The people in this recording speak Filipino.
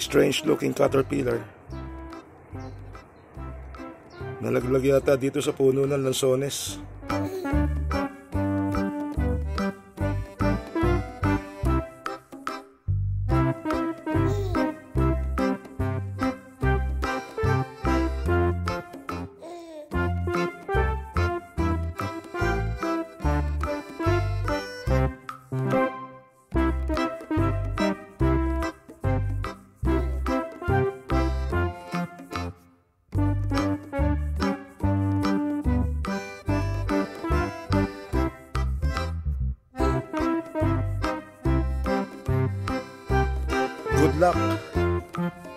strange looking caterpillar. Nalaglag yata dito sa puno ng lansones. Good luck.